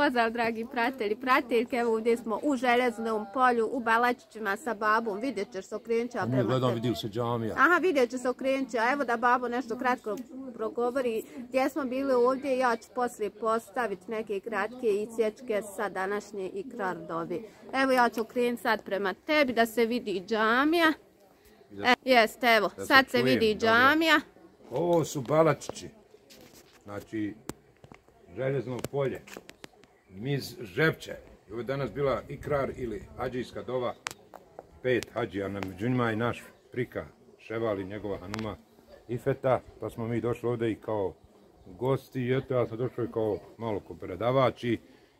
i pozdrav dragi pratitelji. Pratiteljke, evo ovdje smo u Željeznom polju, u Balačićima sa babom. Vidjet ćeš se Mi prema gledam, vidio se džamija. Aha, vidjet će se okrenut ćemo. Evo da babo nešto kratko progovori. Gdje smo bili ovdje, ja ću poslije postaviti neke kratke isječke sa današnje ikrar dobi. Evo ja ću okrenuti sad prema tebi da se vidi džamija. E, jeste, evo, Da se sad se čujem, vidi dobro. džamija. Ovo su Balačići. Znači, željezno polje. Miz Žepče. I Ovo je danas bila ikrar ili hađijska dova. Pet hađija, na među njima i naš prika Ševali, njegova hanuma Ifeta. Pa smo mi došli ovdje i kao gosti. I eto, ja sam došao i kao malo ko predavači,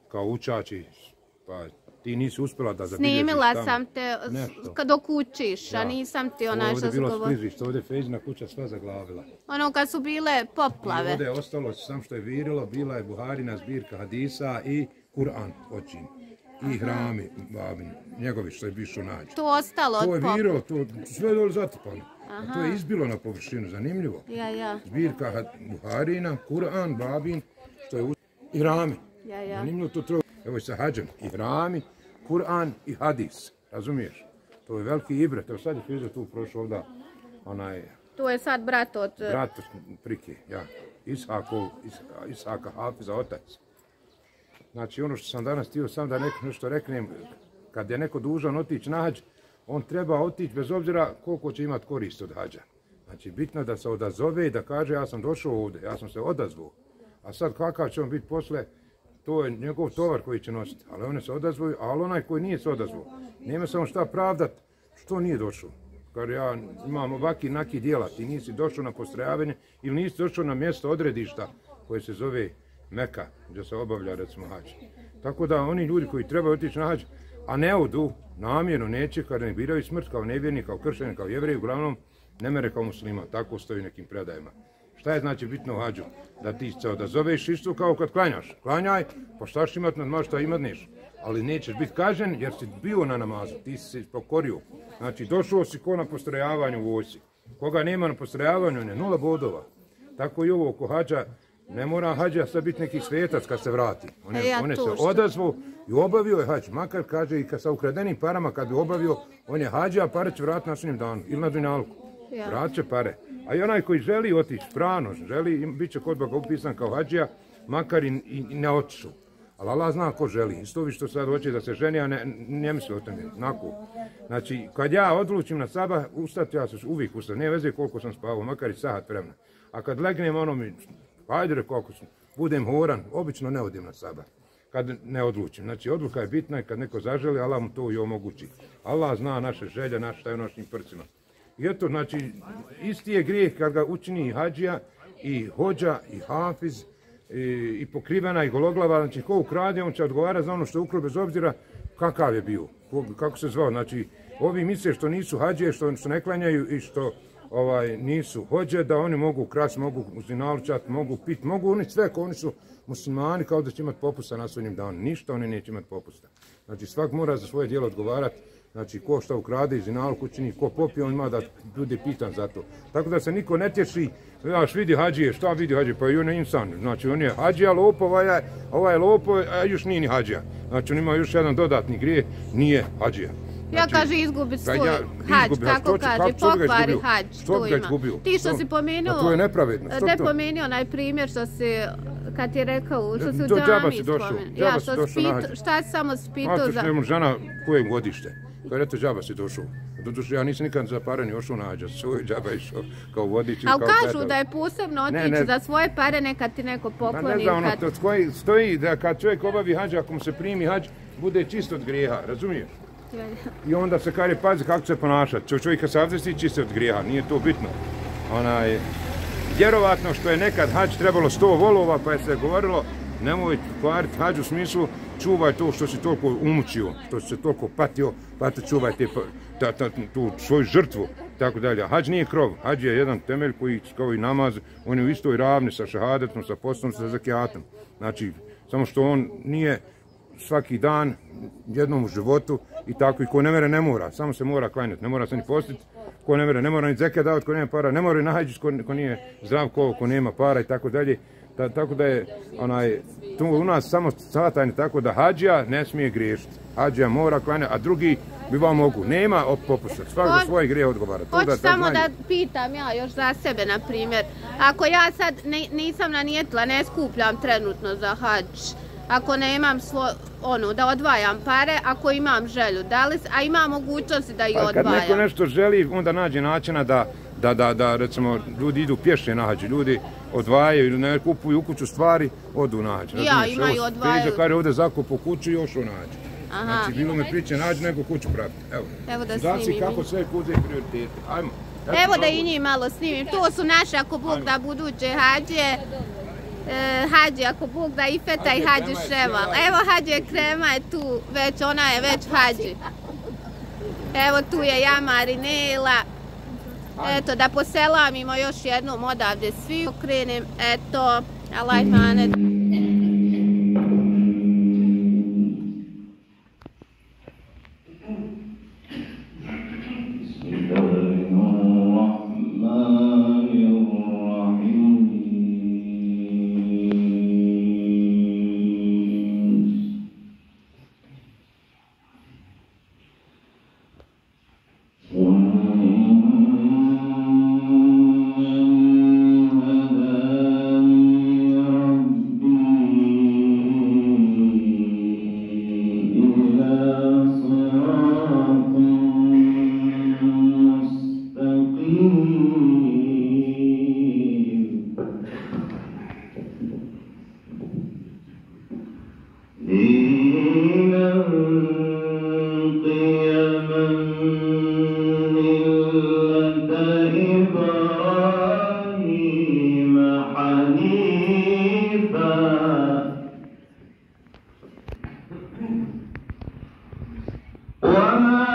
kao učači. Pa ti nisi uspjela da zabilježiš Snimila tamo. sam te Nešto. kad dok učiš, a nisam ti Ovo onaj ovdje što je su bilo sklizište, ovdje je Fejzina kuća sva zaglavila. Ono kad su bile poplave. Ovdje je ostalo sam što je virilo, bila je Buharina zbirka hadisa i Kur'an očin. I hrami, babin, njegovi što je bišo nađe. To ostalo od To je virilo, to sve je dole zatrpano. A to je izbilo na površinu, zanimljivo. Ja, ja, Zbirka Buharina, Kur'an, babin, što je u... i hrami. ja, ja. Zanimljivo to treba. Evo je sa hađem, i hrami, Kur'an i hadis, razumiješ? To je veliki ibret, evo sad je Fiza tu prošao ovdje, onaj, To je sad brat od... brat Prike, ja. Ishakov, Is- Ishaka Hafiza, otac. Znači, ono što sam danas htio sam da nek, nešto reknem, kad je neko dužan otići na hađ, on treba otići bez obzira koliko će imati korist od hađa. Znači, bitno da se odazove i da kaže ja sam došao ovdje, ja sam se odazvao. A sad kakav će on biti posle, to je njegov tovar koji će nositi. Ali one se odazvaju, ali onaj koji nije se odazvao, nema se on šta pravdat što nije došao. Kar ja imam ovaki naki dijela, ti nisi došao na postrojavanje ili nisi došao na mjesto odredišta koje se zove Meka, gdje se obavlja recimo hađ. Tako da oni ljudi koji trebaju otići na hađ, a ne odu, namjerno neće, kar ne biraju smrt kao nevjerni, kao kršćani, kao jevreji, uglavnom ne mere kao muslima, tako stoji nekim predajima. Šta je znači bitno u hađu? Da ti se odazoveš isto kao kad klanjaš. Klanjaj, pa šta ćeš imat nad šta imadneš. Ali nećeš biti kažen jer si bio na namazu, ti si se pokorio. Znači došao si ko na postrojavanju u vojsi. Koga nema na postrojavanju, ne, nula bodova. Tako i ovo oko hađa, ne mora hađa sad biti neki svetac kad se vrati. On je, E, ja on je se odazvao i obavio je hađ. Makar kaže i kad sa ukradenim parama kad bi obavio, on je hađa, a pare će vratiti na sunjem danu ili na dunjalku. Ja. Će pare. A i onaj koji želi otići prano, želi, bit će kod Boga upisan kao hađija, makar i, i, i ne otišu. Ali Allah zna ko želi. Isto vi što sad hoće da se ženi, a ne, ne misli o tome. Znako. Znači, kad ja odlučim na saba ustati, ja se uvijek ustati. Ne veze koliko sam spavao, makar i sahat vremena. A kad legnem, ono mi, hajde re koliko sam, budem horan, obično ne odim na saba kad ne odlučim. Znači, odluka je bitna i kad neko zaželi, Allah mu to i omogući. Allah zna naše želje, naše šta je u našim prcima. I eto, znači, isti je grijeh kad ga učini i hađija, i hođa, i hafiz, i, i pokrivena, i gologlava. Znači, ko ukrade, on će odgovarati za ono što je ukrao, bez obzira kakav je bio, kako se zvao. Znači, ovi misle što nisu hađije, što, što ne klanjaju i što ovaj nisu hođe, da oni mogu kras, mogu zinalučat, mogu pit, mogu oni sve, ako oni su muslimani, kao da će imati popusta na svojim danu. Ništa oni neće imati popusta. Znači, svak mora za svoje dijelo odgovarati Znači, ko šta ukrade iz zinalku čini, ko popije, on ima da bude pitan za to. Tako da se niko ne tješi, znaš, vidi hađije, šta vidi hađije, pa i on je insan. Znači, on je hađija lopov, ovaj je, ovaj je lopov, a još nije ni hađija. Znači, on ima još jedan dodatni grije, nije hađija. Ja kaže izgubi svoj ja, hađ, kako kaže, pokvari hađ, Što to ima. izgubio? Ti što Što? si pomenuo, to je nepravedno, što ne to? pomenuo onaj primjer što si, kad ti je rekao, što si u džami spomenuo. Ja, što si na pito, hađ. šta si samo si A pitao to za... što žena koje godište. Kaže, eto, džaba si došao. Doduše, ja nisam nikad za pare ni ošao na hađa, svoj džaba išao kao vodič. ili Ali kažu gledalac. da je posebno Ne, otići ne. za svoje pare, nekad ti neko Ma pokloni. ne znam, ono, kad... to stoji, da kad čovjek obavi hađ, ako mu se primi hađ, bude čist od grijeha, razumiješ? I onda se kaže, pazi kako se ponašati. Čovjek kad se abdesti čist od grijeha, nije to bitno. Onaj, vjerovatno što je nekad hađ trebalo sto volova, pa je se govorilo, nemoj kvariti hađ u smislu, čuvaj to što si toliko umučio, što si se toliko patio, pa te čuvaj te, pa- ta, ta, tu svoju žrtvu, tako dalje. Hađ nije krov, hađ je jedan temelj koji, kao i namaz, on je u istoj ravni sa šahadetom, sa postom, sa zakijatom. Znači, samo što on nije svaki dan, jednom u životu i tako i ko ne mere ne mora, samo se mora klanjati, ne mora se ni postiti, ko ne mere ne mora ni zeka davati, ko nema para, ne mora ni nahađiti ko, ko nije zdrav, ko, ko nema para i tako dalje. Ta, tako da je onaj, tu u nas samo satanje tako da hađija ne smije griješiti. Hađija mora klanja, a drugi bi vam mogu. Nema popusta. Svak za svoje grije odgovara. To Hoću da, samo znaju. da pitam ja još za sebe, na primjer. Ako ja sad ne, nisam nanijetila, ne skupljam trenutno za hađ, ako ne imam svo, ono, da odvajam pare, ako imam želju, da li, a imam mogućnosti da i Pa kad neko odvajam. nešto želi, onda nađe načina da, da, da, da recimo, ljudi idu pješnje na hađi, ljudi odvajaju ili ne kupuju u kuću stvari, odu na hađi. Ja, razumiješ? imaju, odvajaju. Priđe kar je ovdje zakupu kuću i još u nađi. Aha. Znači, bilo mi priče nađi nego kuću praviti. Evo, Evo da Znaci snimim. kako sve kuze prioritete. Ajmo. Evo da i njih malo snimim. To su naše, ako Bog da buduće hađe. E, hađe, ako Bog da i feta i Hađe hađe ševal. cijela. Evo hađe krema je tu, već ona je već hađi. Evo tu je Jamar i Nela. Eto, da poselamimo još jednom odavde svi. Okrenem, eto, Allah manet. وما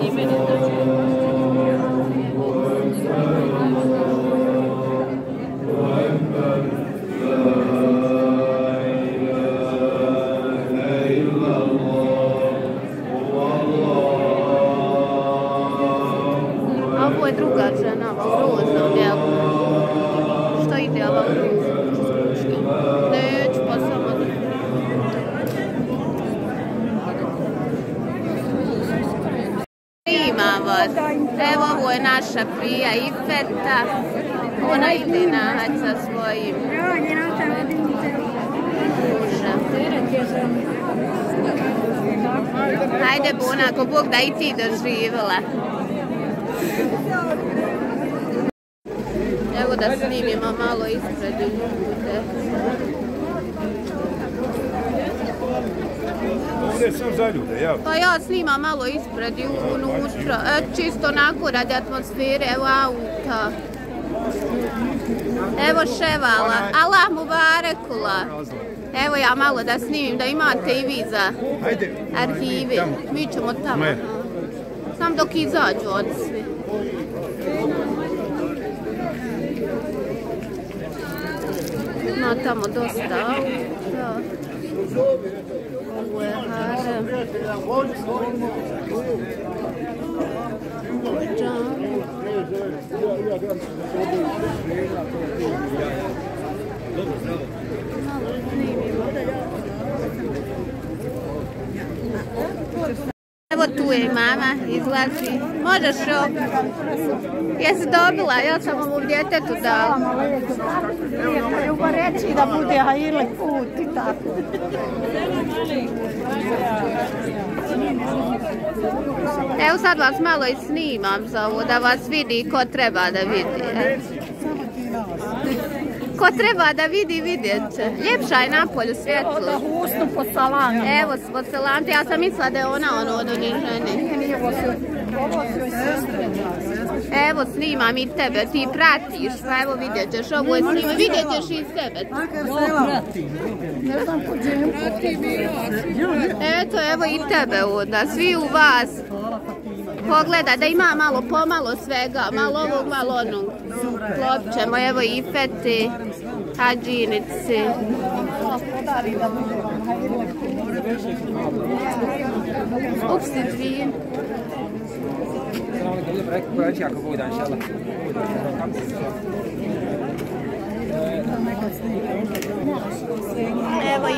Sì, ma sono. Evo, ovo je naša prija Ifeta. Ona ide na hač sa svojim mužem. Hajde, Buna, ako Bog da i ti doživjela. Evo da snimimo malo ispred ljude. Ovdje je sam za ljude, ja. Pa ja snimam malo ispred i unutra, e, čisto onako radi atmosfere, evo auta. Evo ševala, Allah mu barekula. Evo ja malo da snimim, da imate i vi za arhive. Tamo. Mi ćemo tamo. Sam dok izađu od svi. Ima tamo dosta auta. Ovo tu je i mama, izlazi. Možeš šo? Jesi dobila? Ja sam ovom djetetu dala. Ljubav reći da bude hajile put i tako. Evo sad vas malo i snimam za ovo, da vas vidi ko treba da vidi. e. Ko treba da vidi, vidjet će. Ljepša je napolju Da svjetlo. husnu po salanu. Evo, s Selante, ja sam mislila da je ona ono od onih žene. Evo, snimam i tebe, ti pratiš, pa evo vidjet ćeš, ovo je snimam, vidjet ćeš i sebe. Eto, evo i tebe onda, svi u vas. Pogledaj, da ima malo, pomalo svega, malo ovog, malo onog. Klopćemo, evo i feti, hađinici. Podari da bude hajile put. Upsi dvije. Evo